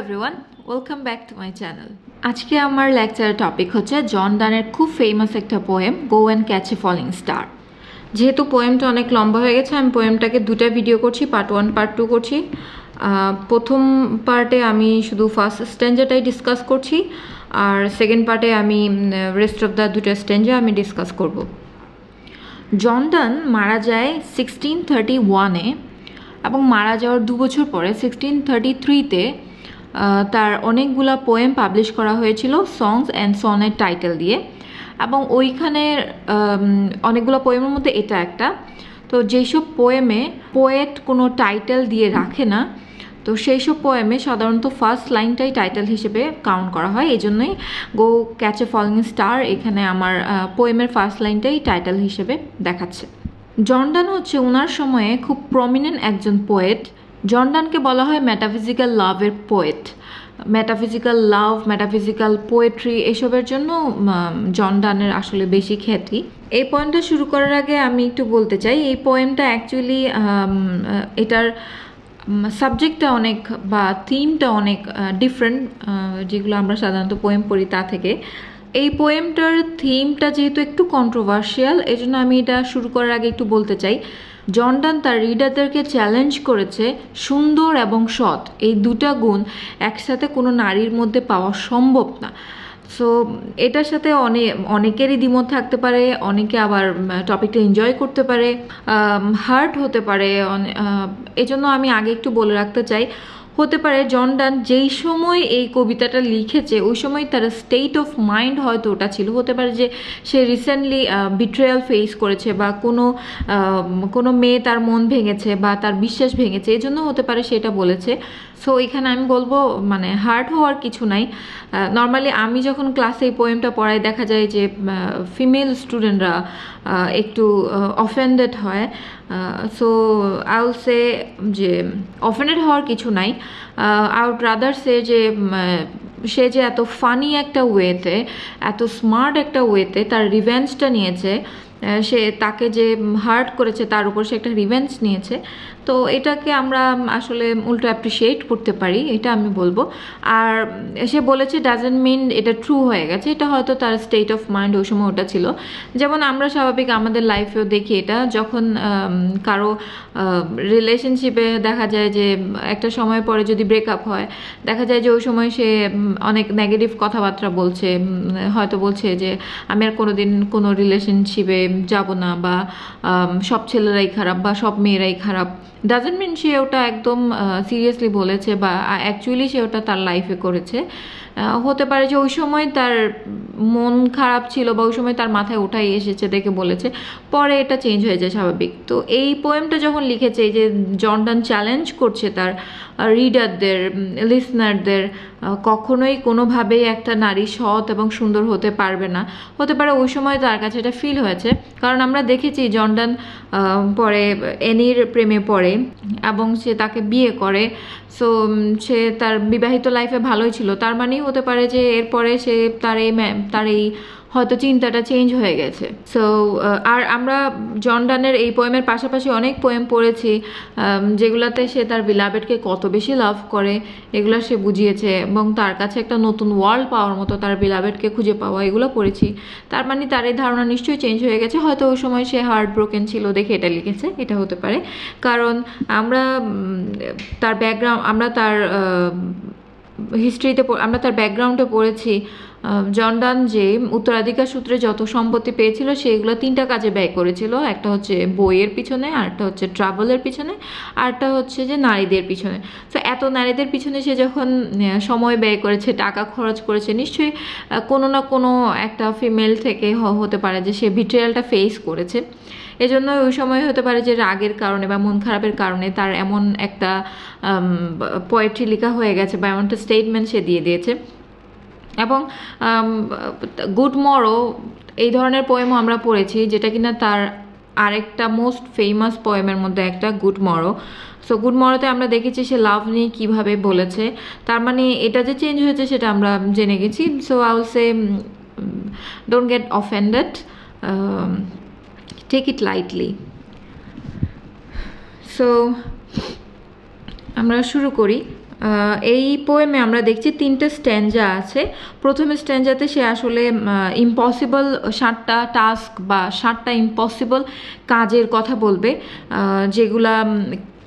Everyone welcome back to my channel আজকে আমার লেকচারের টপিক হচ্ছে জন ডানের খুব ফেমাস একটা poem go and catch a falling star যেহেতু পোয়েমটা অনেক লম্বা হয়ে গেছে, আমি পোয়েমটাকে দুটা ভিডিও করছি পার্ট ওয়ান পার্ট টু করছি। প্রথম পার্টে আমি শুধু ফার্স্ট স্ট্যান্ডারটাই ডিসকাস করছি, আর সেকেন্ড পার্টে আমি রেস্ট অফ দ্য দুটো স্ট্যান্ডার আমি ডিসকাস করব। জর্ডান মারা যায় সিক্সটিন থার্টি ওয়ানে এবং মারা যাওয়ার দু বছর পরে সিক্সটিন থার্টি থ্রিতে তার অনেকগুলা পোয়েম পাবলিশ করা হয়েছিল সংস অ্যান্ড সনের টাইটেল দিয়ে। এবং ওইখানের অনেকগুলো পোয়েমের মধ্যে এটা একটা। তো যেসব পোয়েমে পোয়েট কোনো টাইটেল দিয়ে রাখে না, তো সেই সব পোয়েমে সাধারণত ফার্স্ট লাইনটাই টাইটেল হিসেবে কাউন্ট করা হয়। এই জন্যই go catch a falling star এখানে আমার পোয়েমের ফার্স্ট লাইনটাই টাইটেল হিসেবে দেখাচ্ছে। জর্ডান হচ্ছে ওনার সময়ে খুব প্রমিনেন্ট একজন পোয়েট জর্ডানকে বলা হয় ম্যাটাফিজিক্যাল লাভের poet metaphysical love metaphysical poetry এসবের জন্য জর্ডানের আসলে বেশি খ্যাতি। এই পয়েন্টটা শুরু করার আগে আমি একটু বলতে চাই, এই পোয়েমটা অ্যাকচুয়ালি এটার সাবজেক্টটা অনেক বা থিমটা অনেক ডিফারেন্ট যেগুলো আমরা সাধারণত পোয়েম পড়ি তা থেকে। এই পোয়েমটার থিমটা যেহেতু একটু কন্ট্রোভার্সিয়াল এই জন্য আমি এটা শুরু করার আগে একটু বলতে চাই। জর্ডান তার রিডারদেরকে চ্যালেঞ্জ করেছে সুন্দর এবং সৎ। এই দুটা গুণ একসাথে কোনো নারীর মধ্যে পাওয়া সম্ভব না। সো এটার সাথে অনেক অনেকেরই দ্বিমত থাকতে পারে, অনেকে আবার টপিকটা এনজয় করতে পারে হার্ট হতে পারে এজন্য আমি আগে একটু বলে রাখতে চাই হতে পারে, জন ডান যেই সময় এই কবিতাটা লিখেছে, ওই সময় তার স্টেট অফ মাইন্ড হয়তো ওটা ছিল। হতে পারে যে সে রিসেন্টলি বিট্রেয়াল ফেস করেছে বা কোনো কোনো মেয়ে তার মন ভেঙেছে বা তার বিশ্বাস ভেঙেছে এই জন্য হতে পারে সেটা বলেছে। সো এখানে আমি বলব মানে হার্ট হওয়ার কিছু নাই। নর্মালি আমি যখন ক্লাসে এই পোয়েমটা পড়াই, দেখা যায় যে ফিমেল স্টুডেন্টরা একটু অফেন্ডেড হয়। সো আই উইল সে যে অফেন্ডেড হওয়ার কিছু নাই। আই উড রাদার সে যে সে যে এত ফানি একটা ওয়েতে এত স্মার্ট একটা ওয়েতে তার রিভেঞ্জটা নিয়েছে। সে তাকে যে হার্ট করেছে তার উপর সে একটা রিভেঞ্জ নিয়েছে। তো এটাকে আমরা আসলে উল্টো অ্যাপ্রিসিয়েট করতে পারি, এটা আমি বলব। আর সে বলেছে ডাজেন্ট মিন এটা ট্রু হয়ে গেছে। এটা হয়তো তার স্টেট অফ মাইন্ড ওই সময় ওটা ছিল। যেমন আমরা স্বাভাবিক আমাদের লাইফেও দেখি এটা, যখন কারও রিলেশনশিপে দেখা যায় যে, একটা সময় পরে যদি ব্রেকআপ হয়, দেখা যায় যে ওই সময় সে অনেক নেগেটিভ কথাবার্তা বলছে হয়তো বলছে যে, আমি আর কোনোদিন কোনো রিলেশনশিপে যাব না বা সব ছেলেরাই খারাপ বা সব মেয়েরাই খারাপ ডাজেন্ট মিন সে ওটা একদম সিরিয়াসলি বলেছে বা অ্যাকচুয়ালি সে ওটা তার লাইফে করেছে। হতে পারে যে ওই সময় তার মন খারাপ ছিল বা ওই সময় তার মাথায় ওঠাই এসেছে দেখে বলেছে পরে এটা চেঞ্জ হয়ে যায় স্বাভাবিক। তো এই পোয়েমটা যখন লিখেছে এই যে জর্ডান চ্যালেঞ্জ করছে তার রিডারদের লিসনারদের কখনোই কোনোভাবেই একটা নারী সৎ এবং সুন্দর হতে পারবে না। হতে পারে ওই সময় তার কাছে এটা ফিল হয়েছে কারণ আমরা দেখেছি জর্ডান আহ, পরে এনির প্রেমে পড়ে এবং সে তাকে বিয়ে করে। সো সে তার বিবাহিত লাইফে ভালোই ছিল। তার মানেই হতে পারে যে এরপরে সে তার এই তার এই হয়তো চিন্তাটা চেঞ্জ হয়ে গেছে। সো আর আমরা জর্ডানের এই পোয়েমের পাশাপাশি অনেক পোয়েম পড়েছি যেগুলাতে সে তার বিলাবেটকে কত বেশি লাভ করে, এগুলো সে বুঝিয়েছে এবং তার কাছে একটা নতুন ওয়ার্ল্ড পাওয়ার মতো তার বিলাবেটকে খুঁজে পাওয়া এগুলো পড়েছি। তার মানে তার এই ধারণা নিশ্চয়ই চেঞ্জ হয়ে গেছে, হয়তো ওই সময় সে হার্ট ব্রোকেন ছিল দেখে এটা লিখেছে, এটা হতে পারে। কারণ আমরা তার ব্যাকগ্রাউন্ড আমরা তার হিস্ট্রিতে আমরা তার ব্যাকগ্রাউন্ডে পড়েছি। আহ, জর্ডান যে উত্তরাধিকার সূত্রে যত সম্পত্তি পেয়েছিল সেগুলো তিনটা কাজে ব্যয় করেছিল। একটা হচ্ছে বইয়ের পিছনে আরেকটা হচ্ছে ট্রাভেলের পিছনে আরেকটা হচ্ছে যে নারীদের পিছনে। তো এত নারীদের পিছনে সে যখন সময় ব্যয় করেছে টাকা খরচ করেছে নিশ্চয়ই কোনো না কোনো একটা ফিমেল থেকে হতে পারে যে সে ভিট্রিয়ালটা ফেস করেছে। এজন্য ওই সময় হতে পারে যে রাগের কারণে বা মন খারাপের কারণে তার এমন একটা পোয়েট্রি লেখা হয়ে গেছে বা এমন একটা স্টেটমেন্ট সে দিয়ে দিয়েছে। এবং গুড মরো, এই ধরনের পোয়েমও আমরা পড়েছি, যেটা কিনা তার আরেকটা মোস্ট ফেমাস পোয়েমের মধ্যে একটা, গুড মরো। সো গুড মরোতে আমরা দেখেছি সে লাভ নিয়ে কীভাবে বলেছে। তার মানে এটা যে চেঞ্জ হয়েছে সেটা আমরা জেনে গেছি। So I'll say don't get offended take it lightly so আমরা শুরু করি। এই পোয়েমে আমরা দেখছি তিনটে স্ট্যান্ডা আছে। প্রথম স্ট্যান্ডাতে সে আসলে ইম্পসিবল সাতটা টাস্ক বা সাতটা ইম্পসিবল কাজের কথা বলবে যেগুলা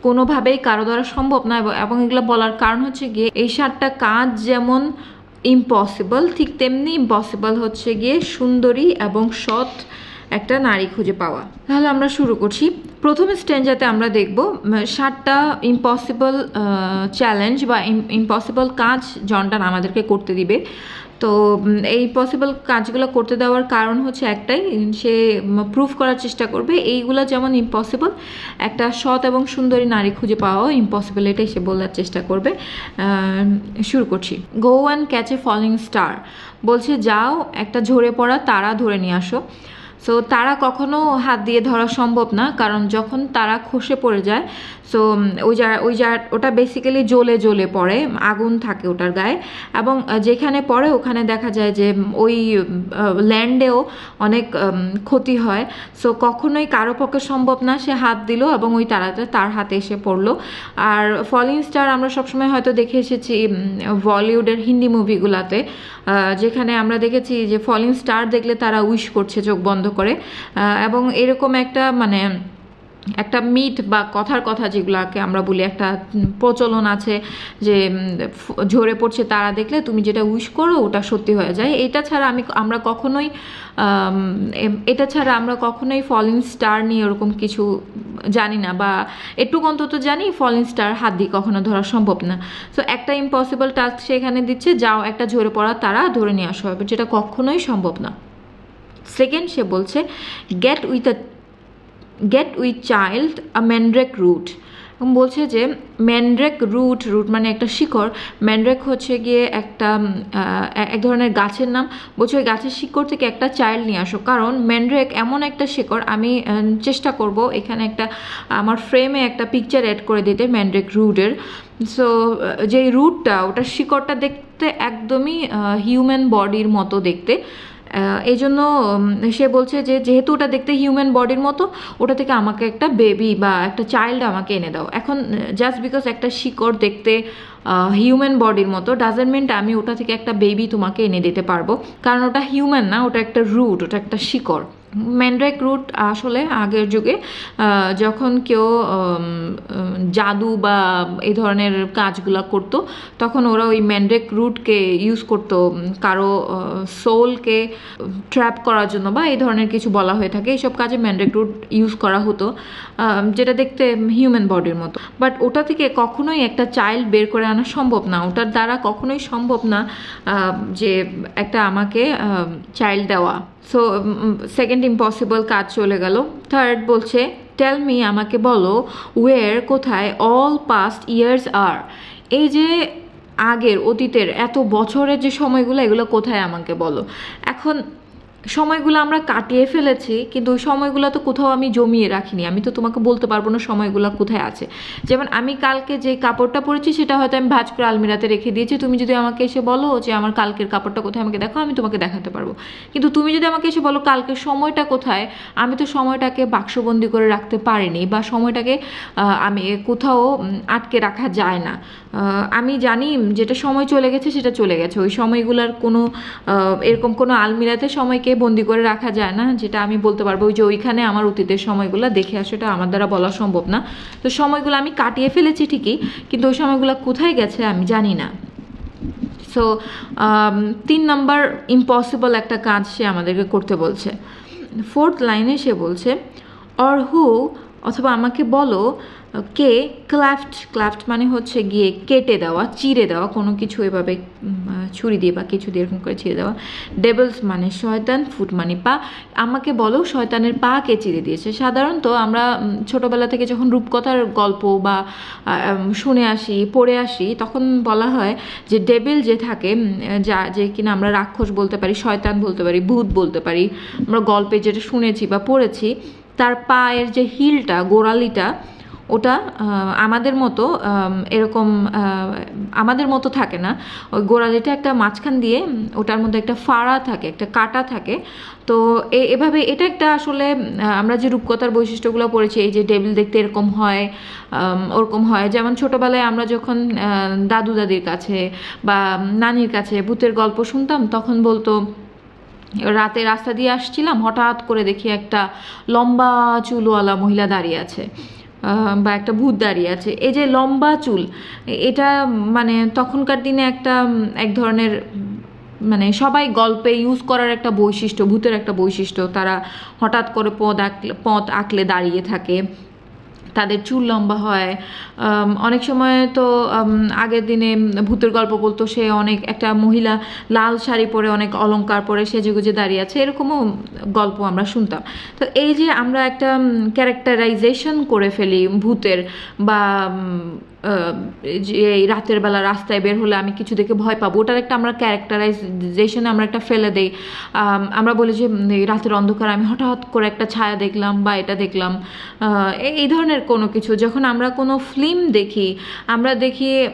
কোনোভাবেই কারও দ্বারা সম্ভব না এবং- এগুলো বলার কারণ হচ্ছে গিয়ে এই সাতটা কাজ যেমন ইম্পসিবল ঠিক তেমনি ইম্পসিবল হচ্ছে গিয়ে সুন্দরী এবং সৎ একটা নারী খুঁজে পাওয়া। তাহলে আমরা শুরু করছি। প্রথম স্ট্যান্ডাতে আমরা দেখব সাতটা ইম্পসিবল চ্যালেঞ্জ বা ইম্পসিবল কাজ জনটান আমাদেরকে করতে দিবে। তো এই পসিবল কাজগুলো করতে দেওয়ার কারণ হচ্ছে একটাই, সে প্রুফ করার চেষ্টা করবে। এইগুলো যেমন ইম্পসিবল একটা সৎ এবং সুন্দরী নারী খুঁজে পাওয়াও ইম্পসিবল এটাই সে বলার চেষ্টা করবে। শুরু করছি। Go and catch a falling star বলছে, যাও, একটা ঝরে পড়া তারা ধরে নিয়ে আসো। সো তারা কখনো হাত দিয়ে ধরা সম্ভব না কারণ যখন তারা খসে পড়ে যায় সো ওই যা ওই যা ওটা বেসিক্যালি জ্বলে জ্বলে পড়ে, আগুন থাকে ওটার গায়ে। এবং যেখানে পড়ে ওখানে দেখা যায় যে ওই ল্যান্ডেও অনেক ক্ষতি হয়। সো কখনোই কারও পক্ষে সম্ভব না সে হাত দিল এবং ওই তারাটা তার হাতে এসে পড়ল। আর ফলিং স্টার আমরা সবসময় হয়তো দেখে এসেছি বলিউডের হিন্দি মুভিগুলাতে যেখানে আমরা দেখেছি যে ফলিং স্টার দেখলে তারা উইশ করছে চোখ বন্ধ করে। এবং এরকম একটা মানে একটা মিট বা কথার কথা যেগুলোকে আমরা বলি, একটা প্রচলন আছে যে ঝরে পড়ছে তারা দেখলে তুমি যেটা উইশ করো ওটা সত্যি হয়ে যায়। এটা ছাড়া আমি আমরা কখনোই এটা ছাড়া আমরা কখনোই ফলিং স্টার নিয়ে ওরকম কিছু জানি না বা একটুকু অন্তত জানি ফলিং স্টার হাত দিয়ে কখনো ধরা সম্ভব না। সো একটা ইম্পসিবল টাস্ক সেখানে দিচ্ছে, যাও একটা ঝরে পড়া তারা ধরে নিয়ে আসা। হবে যেটা কখনোই সম্ভব না। সেকেন্ড সে বলছে get with a get with child a mandrake root বলছে যে ম্যান্ড্রেক রুট রুট মানে একটা শিকড়। ম্যান্ড্রেক হচ্ছে গিয়ে একটা এক ধরনের গাছের নাম। বলছে ওই গাছের শিকড় থেকে একটা চাইল্ড নিয়ে আসো। কারণ ম্যান্ড্রেক এমন একটা শিকড়, আমি চেষ্টা করব এখানে একটা, আমার ফ্রেমে একটা পিকচার অ্যাড করে দিতে ম্যান্ড্রেক রুটের সো যে রুটটা ওটার শিকড়টা দেখতে একদমই হিউম্যান বডির মতো দেখতে। এই জন্য সে বলছে যে, যেহেতু ওটা দেখতে হিউম্যান বডির মতো, ওটা থেকে আমাকে একটা বেবি বা একটা চাইল্ড আমাকে এনে দাও। এখন জাস্ট বিকজ একটা শিকড় দেখতে হিউম্যান বডির মতো ডাজেন্ট আমি ওটা থেকে একটা বেবি তোমাকে এনে দিতে পারব। কারণ ওটা হিউম্যান না, ওটা একটা রুট ওটা একটা শিকড়। ম্যান্ড্রাইক রুট আসলে আগের যুগে যখন কেউ জাদু বা এই ধরনের কাজগুলো করতো, তখন ওরা ওই ম্যান্ড্রেক রুটকে ইউজ করতো। কারও সোলকে ট্র্যাপ করার জন্য বা এই ধরনের কিছু বলা হয়ে থাকে, এইসব কাজে ম্যান্ড্রেক রুট ইউজ করা হতো যেটা দেখতে হিউম্যান বডির মতো। বাট ওটা থেকে কখনোই একটা চাইল্ড বের করে আনা সম্ভব না। ওটার দ্বারা কখনোই সম্ভব না যে একটা আমাকে চাইল্ড দেওয়া। সো সেকেন্ড ইম্পসিবল কাজ চলে গেল। থার্ড বলছে টেল মি আমাকে বলো ওয়ের কোথায় অল পাস্ট ইয়ার্স আর এই যে আগের, অতীতের, এত বছরের যে সময়গুলো, এগুলো কোথায় আমাকে বলো? এখন সময়গুলো আমরা কাটিয়ে ফেলেছি, কিন্তু ওই সময়গুলো তো কোথাও আমি জমিয়ে রাখিনি। আমি তো তোমাকে বলতে পারব না সময়গুলো কোথায় আছে। যেমন আমি কালকে যে কাপড়টা পরেছি, সেটা হয়তো আমি ভাজ করে আলমিরাতে রেখে দিয়েছি। তুমি যদি আমাকে এসে বলো যে আমার কালকের কাপড়টা কোথায় আমাকে দেখো আমি তোমাকে দেখাতে পারব। কিন্তু তুমি যদি আমাকে এসে বলো কালকের সময়টা কোথায়, আমি তো সময়টাকে বাক্সবন্দি করে রাখতে পারিনি বা সময়টাকে আমি কোথাও আটকে রাখা যায় না। আমি জানি যেটা সময় চলে গেছে, সেটা চলে গেছে। ওই সময়গুলোর কোনো এরকম কোনো আলমিরাতে সময়কে বন্দি করে রাখা যায় না, যেটা আমি বলতে পারব ওই যে ওইখানে আমার অতীতের সময়গুলো দেখে আসাটা আমার দ্বারা বলা সম্ভব না। তো সময়গুলো আমি কাটিয়ে ফেলেছি ঠিকই, কিন্তু ওই সময়গুলো কোথায় গেছে আমি জানি না। সো তিন নম্বর ইম্পসিবল একটা কাজ সে আমাদেরকে করতে বলছে। ফোর্থ লাইনে সে বলছে অর হু অথবা আমাকে বলো, কে ক্লাফট ক্লাফট মানে হচ্ছে গিয়ে কেটে দেওয়া চিড়ে দেওয়া, কোনো কিছু এভাবে ছুরি দিয়ে বা কিছু দিয়ে এরকম করে চিড়ে দেওয়া। ডেবলস মানে শয়তান ফুট মানে পা। আমাকে বলো শয়তানের পা কে চিড়ে দিয়েছে। সাধারণত আমরা ছোটোবেলা থেকে যখন রূপকথার গল্প বা শুনে আসি, পড়ে আসি, তখন বলা হয় যে ডেবিল যে থাকে যা, যে কিনা আমরা রাক্ষস বলতে পারি, শয়তান বলতে পারি, ভূত বলতে পারি, আমরা গল্পে যেটা শুনেছি বা পড়েছি তার পায়ের যে হিলটা, গোড়ালিটা, ওটা আমাদের মতো এরকম আমাদের মতো থাকে না। ওই গোড়ালিটা একটা মাঝখান দিয়ে, ওটার মধ্যে একটা ফাড়া থাকে, একটা কাটা থাকে। তো এভাবে এটা একটা আসলে আমরা যে রূপকথার বৈশিষ্ট্যগুলো পড়েছি, এই যে টেবিল দেখতে এরকম হয় ওরকম হয়। যেমন ছোটোবেলায় আমরা যখন দাদু দাদির কাছে বা নানির কাছে ভূতের গল্প শুনতাম, তখন বলতো রাতে রাস্তা দিয়ে আসছিলাম, হঠাৎ করে দেখি একটা লম্বা চুলওয়ালা মহিলা দাঁড়িয়ে আছে বা একটা ভূত দাঁড়িয়ে আছে। এই যে লম্বা চুল, এটা মানে তখনকার দিনে একটা এক ধরনের মানে সবাই গল্পে ইউজ করার একটা বৈশিষ্ট্য, ভূতের একটা বৈশিষ্ট্য। তারা হঠাৎ করে পদ আঁকলে পথ আঁকলে দাঁড়িয়ে থাকে। তাদের চুল লম্বা হয়। অনেক সময় তো আগের দিনে ভূতের গল্প বলতো, সে অনেক একটা মহিলা লাল শাড়ি পরে, অনেক অলঙ্কার পরে সেজেগুজে দাঁড়িয়ে আছে, এরকমও গল্প আমরা শুনতাম। তো এই যে আমরা একটা ক্যারেক্টারাইজেশন করে ফেলি ভূতের বা যে এই রাতের বেলা রাস্তায় বের হলে আমি কিছু দেখে ভয় পাবো। ওটার একটা আমরা ক্যারেক্টারাইজেশনে আমরা একটা ফেলে দেই। আমরা বলি যে রাতের অন্ধকার, আমি হঠাৎ করে একটা ছায়া দেখলাম বা এটা দেখলাম। এই- এই ধরনের কোনো কিছু। যখন আমরা কোনো ফিল্ম দেখি, আমরা দেখি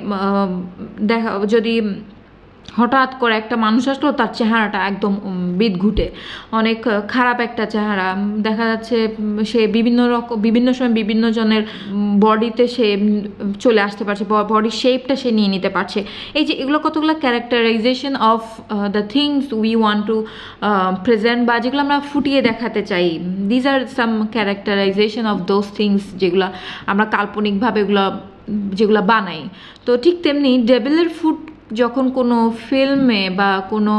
দেখা, যদি হঠাৎ করে একটা মানুষ আসলো, তার চেহারাটা একদম বিদঘুটে অনেক খারাপ একটা চেহারা। দেখা যাচ্ছে সে বিভিন্ন রকম বিভিন্ন সময় বিভিন্ন জনের বডিতে সে চলে আসতে পারছে বডির শেপটা সে নিয়ে নিতে পারছে। এই যে এগুলো কতগুলো characterisation of the things we want to present বা যেগুলো আমরা ফুটিয়ে দেখাতে চাই। These are some characterisation of those things যেগুলো আমরা কাল্পনিকভাবে এগুলো যেগুলো বানাই। তো ঠিক তেমনি ডেভিলের ফুড যখন কোনো ফিল্মে বা কোনো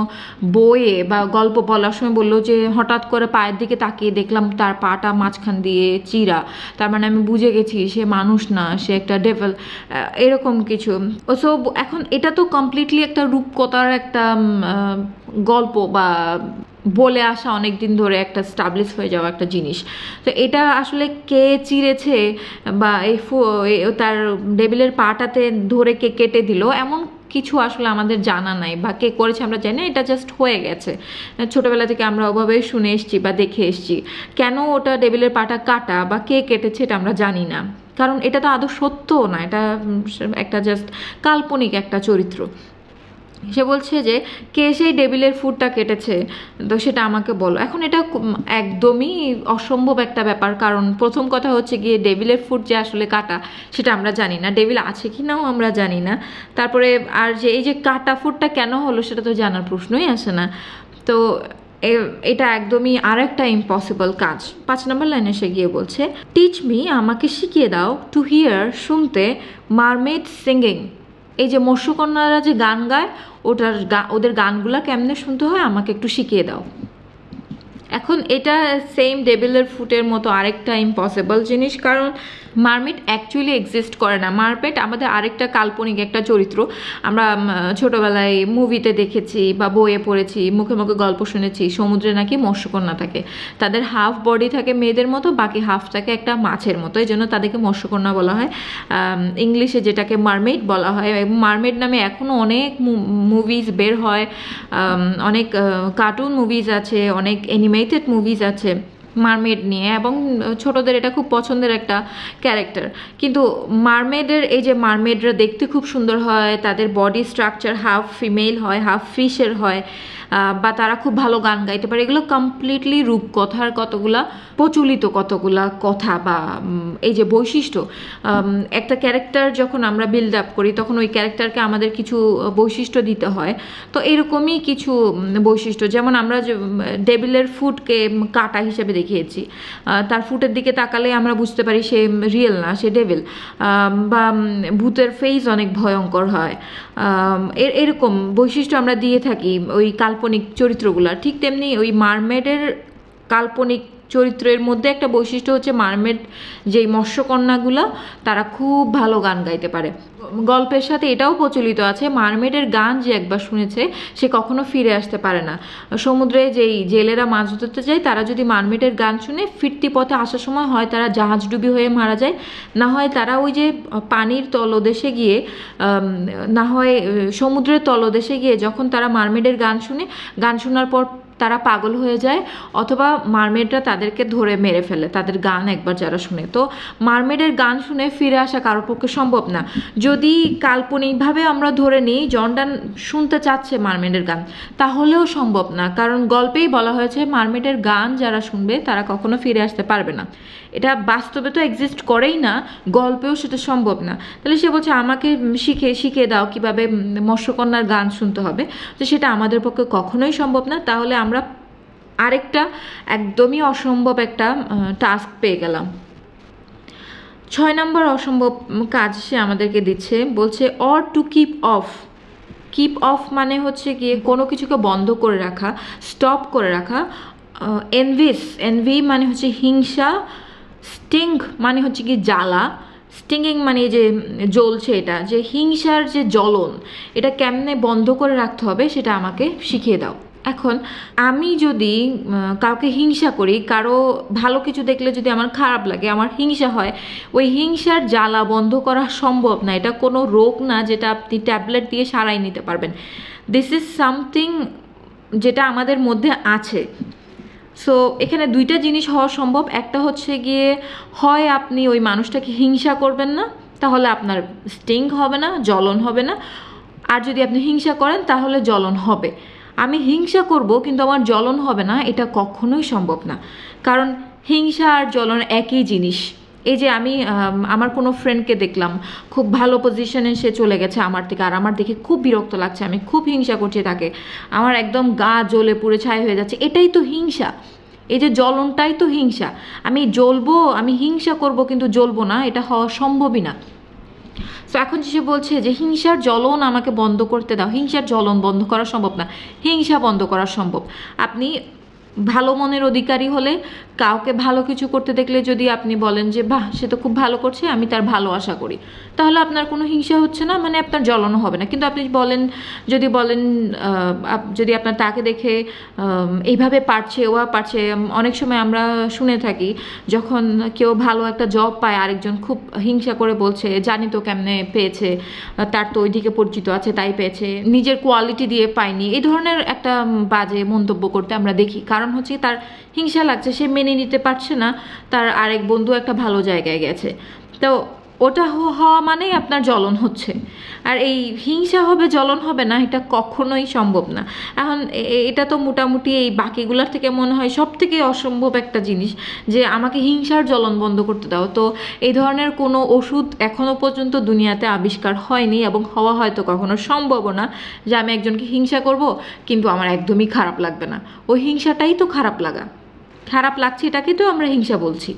বইয়ে বা গল্প বলার সময় বলল যে, হঠাৎ করে পায়ের দিকে তাকিয়ে দেখলাম তার পাটা মাঝখান দিয়ে চিরা। তার মানে আমি বুঝে গেছি সে মানুষ না, সে একটা ডেভেল এরকম কিছু। সো এখন এটা তো কমপ্লিটলি একটা রূপকথার একটা গল্প বা বলে আসা অনেক দিন ধরে একটা স্টাবলিশ হয়ে যাওয়া একটা জিনিস। তো এটা আসলে কে চিরেছে বা এই তার ডেবিলের পাটাতে ধরে কে কেটে দিল? এমন কিছু আসলে আমাদের জানা নাই বা কে করেছে আমরা জানি এটা জাস্ট হয়ে গেছে। ছোটোবেলা থেকে আমরা ওভাবে শুনে এসেছি বা দেখে এসেছি। কেন ওটা ডেবিলের পাটা কাটা বা কে কেটেছে এটা আমরা জানি না। কারণ এটা তো আদৌ সত্যও না, এটা একটা জাস্ট কাল্পনিক একটা চরিত্র। সে বলছে যে, কে সেই ডেবিলের ফুডটা কেটেছে? তো সেটা আমাকে বলো। এখন এটা একদমই অসম্ভব একটা ব্যাপার। কারণ প্রথম কথা হচ্ছে গিয়ে ডেবিলের ফুড যে আসলে কাটা, সেটা আমরা জানি না। ডেবিল আছে কি নাও আমরা জানি না। তারপরে আর যে এই যে কাটা ফুডটা কেন হলো, সেটা তো জানার প্রশ্নই আসে না। তো এটা একদমই আর একটা ইম্পসিবল কাজ। পাঁচ নম্বর লাইনে সে গিয়ে বলছে টিচ মি আমাকে শিখিয়ে দাও টু হিয়ার শুনতে মারমেড সিঙ্গিং এই যে মৎস্যকন্যারা যে গান গায়, ওটার ওদের গানগুলা কেমনে শুনতে হয় আমাকে একটু শিখিয়ে দাও। এখন এটা সেম ডেভিলের ফুটের মতো আরেকটা ইম্পসিবল জিনিস, কারণ মারমেট অ্যাকচুয়ালি এক্সিস্ট করে না। মারপেট আমাদের আরেকটা কাল্পনিক একটা চরিত্র। আমরা ছোটোবেলায় মুভিতে দেখেছি বা বইয়ে পড়েছি, মুখে মুখে গল্প শুনেছি, সমুদ্রে নাকি মৎস্যকন্যা থাকে। তাদের হাফ বডি থাকে মেয়েদের মতো, বাকি হাফ থাকে একটা মাছের মতো। এই জন্য তাদেরকে মৎস্যকন্যা বলা হয়। ইংলিশে যেটাকে মারমেড বলা হয়। মারমেড নামে এখনও অনেক মুভিজ বের হয়। অনেক কার্টুন মুভিজ আছে, অনেক অ্যানিমেটেড মুভিজ আছে। মারমেড নিয়ে এবং ছোটদের এটা খুব পছন্দের একটা ক্যারেক্টার। কিন্তু মারমেডের এই যে মারমেডরা দেখতে খুব সুন্দর হয়, তাদের বডি স্ট্রাকচার হাফ ফিমেল হয় হাফ ফিশের হয় বা তারা খুব ভালো গান গাইতে পারে। এগুলো কমপ্লিটলি রূপকথার কতগুলা, প্রচলিত কতগুলা কথা বা এই যে বৈশিষ্ট্য একটা ক্যারেক্টার যখন আমরা বিল্ড আপ করি, তখন ওই ক্যারেক্টারকে আমাদের কিছু বৈশিষ্ট্য দিতে হয়। তো এরকমই কিছু বৈশিষ্ট্য। যেমন আমরা যে ডেবিলের ফুটকে কাটা হিসেবে দেখিয়েছি তার ফুটের দিকে তাকালে আমরা বুঝতে পারি সে রিয়েল না, সে ডেভিল বা ভূতের ফেস অনেক ভয়ঙ্কর হয়। এর এরকম বৈশিষ্ট্য আমরা দিয়ে থাকি, ওই কাল্পনিক চরিত্রগুলো। ঠিক তেমনি ওই মারমেডের কাল্পনিক চরিত্রের মধ্যে একটা বৈশিষ্ট্য হচ্ছে মারমেড যেই মৎস্যকন্যাগুলো, তারা খুব ভালো গান গাইতে পারে। গল্পের সাথে এটাও প্রচলিত আছে, মারমেডের গান যে একবার শুনেছে, সে কখনো ফিরে আসতে পারে না। সমুদ্রে যেই জেলেরা মাছ ধরতে যায়, তারা যদি মারমেডের গান শুনে ফিরতি পথে আসার সময় হয় তারা জাহাজ ডুবি হয়ে মারা যায়। না হয় তারা ওই যে পানির তলদেশে গিয়ে না হয় সমুদ্রের তলদেশে গিয়ে যখন তারা মারমেডের গান শুনে, গান শোনার পর তারা পাগল হয়ে যায়, অথবা মারমেডরা তাদেরকে ধরে মেরে ফেলে, তাদের গান একবার যারা শুনে। তো মারমেডের গান শুনে ফিরে আসা কারোর পক্ষে সম্ভব না। যদি কাল্পনিকভাবে আমরা ধরে নিই জন্ডান শুনতে চাচ্ছে মারমেডের গান, তাহলেও সম্ভব না। কারণ গল্পেই বলা হয়েছে মারমেডের গান যারা শুনবে, তারা কখনো ফিরে আসতে পারবে না। এটা বাস্তবে তো এক্সিস্ট করেই না, গল্পেও সেটা সম্ভব না। তাহলে সে বলছে, আমাকে শিখে শিখিয়ে দাও কীভাবে মৎস্যকন্যার গান শুনতে হবে। তো সেটা আমাদের পক্ষে কখনোই সম্ভব না। তাহলে আমরা আরেকটা একদমই অসম্ভব একটা টাস্ক পেয়ে গেলাম। ছয় নম্বর অসম্ভব কাজ সে আমাদেরকে দিচ্ছে, বলছে or to keep off keep off মানে হচ্ছে গিয়ে কোনো কিছুকে বন্ধ করে রাখা স্টপ করে রাখা এনভিস এনভি মানে হচ্ছে হিংসা স্টিং মানে হচ্ছে কি জ্বালা স্টিঙ্গিং মানে যে জ্বলছে এটা, যে হিংসার যে জ্বলন, এটা কেমনে বন্ধ করে রাখতে হবে সেটা আমাকে শিখিয়ে দাও। এখন আমি যদি কাউকে হিংসা করি, কারও ভালো কিছু দেখলে যদি আমার খারাপ লাগে, আমার হিংসা হয়, ওই হিংসার জ্বালা বন্ধ করা সম্ভব না। এটা কোনো রোগ না যেটা আপনি ট্যাবলেট দিয়ে সারাই নিতে পারবেন। দিস ইজ সামথিং যেটা আমাদের মধ্যে আছে। সো এখানে দুইটা জিনিস হওয়া সম্ভব। একটা হচ্ছে গিয়ে, হয় আপনি ওই মানুষটাকে হিংসা করবেন না, তাহলে আপনার স্টিং হবে না, জ্বলন হবে না। আর যদি আপনি হিংসা করেন, তাহলে জ্বলন হবে। আমি হিংসা করব, কিন্তু আমার জ্বলন হবে না, এটা কখনোই সম্ভব না। কারণ হিংসা আর জ্বলন একই জিনিস। এই যে আমি আমার কোনো ফ্রেন্ডকে দেখলাম, খুব ভালো পজিশনে সে চলে গেছে আমার থেকে, আর আমার দেখে খুব বিরক্ত লাগছে, আমি খুব হিংসা করছি তাকে। আমার একদম গা জ্বলে পুড়ে ছাই হয়ে যাচ্ছে, এটাই তো হিংসা। এই যে জ্বলনটাই তো হিংসা। আমি জ্বলবো, আমি হিংসা করব, কিন্তু জ্বলবো না, এটা হওয়া সম্ভবই না। তো এখন যে বলছে যে, হিংসার জ্বলন আমাকে বন্ধ করতে দাও। হিংসার জ্বলন বন্ধ করা সম্ভব না। হিংসা বন্ধ করা সম্ভব। আপনি ভালো মনের অধিকারী হলে কাউকে ভালো কিছু করতে দেখলে যদি আপনি বলেন যে, বাহ, সে তো খুব ভালো করছে, আমি তার ভালো আশা করি। তাহলে আপনার কোনো হিংসা হচ্ছে না মানে আপনার জ্বলনও হবে না। কিন্তু আপনি বলেন, যদি বলেন যদি আপনার তাকে দেখে এইভাবে পারছে, ওয়া পারছে অনেক সময় আমরা শুনে থাকি, যখন কেউ ভালো একটা জব পায়, আরেকজন খুব হিংসা করে বলছে, জানি তো কেমনে পেয়েছে, তার তো ওইদিকে পরিচিত আছে, তাই পেয়েছে। নিজের কোয়ালিটি দিয়ে পায়নি। এই ধরনের একটা বাজে মন্তব্য করতে আমরা দেখি। কারণ হচ্ছে তার হিংসা লাগছে, সে মেনে নিতে পারছে না। তার আরেক বন্ধু একটা ভালো জায়গায় গেছে। তো ওটা হওয়া মানেই আপনার জ্বলন হচ্ছে। আর এই হিংসা হবে, জ্বলন হবে না, এটা কখনোই সম্ভব না। এখন এটা তো মোটামুটি এই বাকিগুলোর থেকে মনে হয় সব থেকে অসম্ভব একটা জিনিস যে আমাকে হিংসার জ্বলন বন্ধ করতে দাও। তো এই ধরনের কোনো ওষুধ এখনও পর্যন্ত দুনিয়াতে আবিষ্কার হয়নি এবং হওয়া হয়তো কখনো সম্ভব না যে আমি একজনকে হিংসা করব, কিন্তু আমার একদমই খারাপ লাগবে না। ওই হিংসাটাই তো খারাপ লাগা। খারাপ লাগছে এটাকে তো আমরা হিংসা বলছি।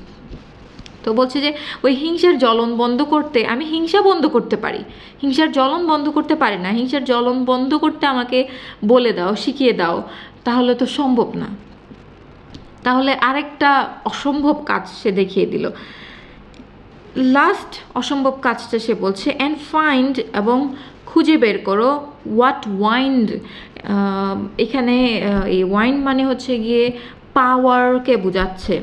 তো বলছে যে, ওই হিংসার জ্বলন বন্ধ করতে আমি হিংসা বন্ধ করতে পারি। হিংসার জ্বলন বন্ধ করতে পারি না। হিংসার জ্বলন বন্ধ করতে আমাকে বলে দাও, শিখিয়ে দাও, তাহলে তো সম্ভব না। তাহলে আরেকটা অসম্ভব কাজ সে দেখিয়ে দিল। লাস্ট অসম্ভব কাজটা সে বলছে অ্যান্ড ফাইন্ড এবং খুঁজে বের করো হোয়াট ওয়াইন্ড এখানে এই ওয়াইন্ড মানে হচ্ছে গিয়ে পাওয়ারকে বোঝাচ্ছে।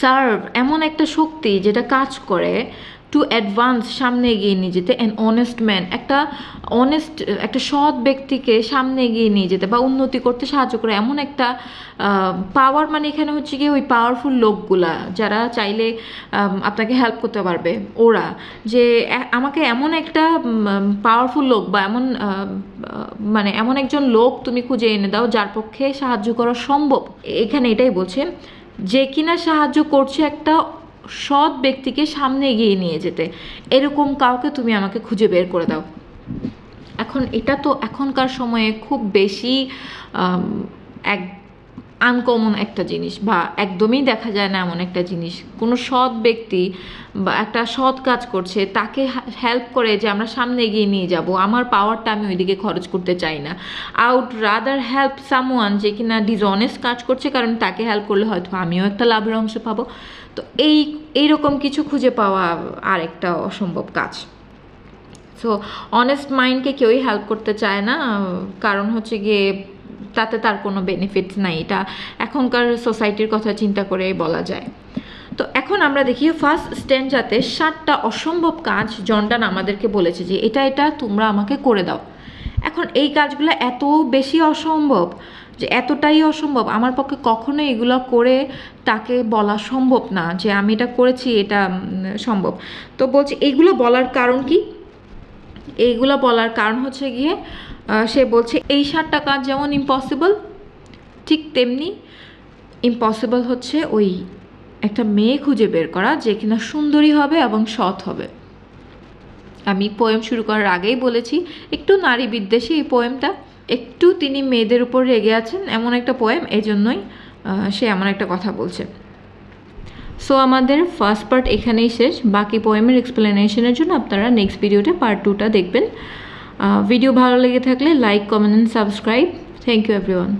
সার্ভ এমন একটা শক্তি যেটা কাজ করে টু অ্যাডভান্স সামনে এগিয়ে নিয়ে যেতে অ্যান অনেস্ট ম্যান একটা অনেস্ট একটা সৎ ব্যক্তিকে সামনে এগিয়ে নিয়ে যেতে বা উন্নতি করতে সাহায্য করে। এমন একটা পাওয়ার মানে এখানে হচ্ছে কি ওই পাওয়ারফুল লোকগুলা যারা চাইলে আপনাকে হেল্প করতে পারবে। ওরা যে আমাকে এমন একটা পাওয়ারফুল লোক বা এমন মানে এমন একজন লোক তুমি খুঁজে এনে দাও যার পক্ষে সাহায্য করা সম্ভব। এখানে এটাই বলছে যে কিনা সাহায্য করছে একটা সৎ ব্যক্তিকে সামনে এগিয়ে নিয়ে যেতে। এরকম কাউকে তুমি আমাকে খুঁজে বের করে দাও। এখন এটা তো এখনকার সময়ে খুব বেশি এক আনকমন একটা জিনিস বা একদমই দেখা যায় না এমন একটা জিনিস। কোনো সৎ ব্যক্তি বা একটা সৎ কাজ করছে, তাকে হেল্প করে যে আমরা সামনে এগিয়ে নিয়ে যাব, আমার পাওয়ারটা আমি ওইদিকে খরচ করতে চাই না। আউট রাদার হেল্প সামওয়ান যে কিনা ডিসঅনেস্ট কাজ করছে, কারণ তাকে হেল্প করলে হয়তো আমিও একটা লাভের অংশ পাবো। তো এই, এইরকম কিছু খুঁজে পাওয়া আরেকটা অসম্ভব কাজ। সো অনেস্ট মাইন্ডকে কেউই হেল্প করতে চায় না, কারণ হচ্ছে গিয়ে তাতে তার কোনো বেনিফিটস নাই। এটা এখনকার সোসাইটির কথা চিন্তা করে বলা যায়। তো এখন আমরা দেখি ফার্স্ট স্ট্যান্ডাতে সাতটা অসম্ভব কাজ জন্ডান আমাদেরকে বলেছে যে, এটা এটা তোমরা আমাকে করে দাও। এখন এই কাজগুলো এত বেশি অসম্ভব যে, এতটাই অসম্ভব, আমার পক্ষে কখনো এগুলো করে তাকে বলা সম্ভব না যে, আমি এটা করেছি, এটা সম্ভব। তো বলছি এইগুলো বলার কারণ কি? এইগুলো বলার কারণ হচ্ছে গিয়ে সে বলছে, এই সাতটা কাজ যেমন ইম্পসিবল ঠিক তেমনি ইম্পসিবল হচ্ছে ওই একটা মেয়ে খুঁজে বের করা যে কিনা সুন্দরী হবে এবং সৎ হবে। আমি পোয়েম শুরু করার আগেই বলেছি, একটু নারী বিদ্বেষী এই পোয়েমটা একটু তিনি মেয়েদের উপর রেগে আছেন, এমন একটা পোয়েম এই জন্যই সে এমন একটা কথা বলছে। সো আমাদের ফার্স্ট পার্ট এখানেই শেষ। বাকি পোয়েমের এক্সপ্লেনেশনের জন্য আপনারা নেক্সট ভিডিওতে পার্ট টুটা দেখবেন। ভিডিও ভালো লেগে থাকলে like comment and subscribe thank you everyone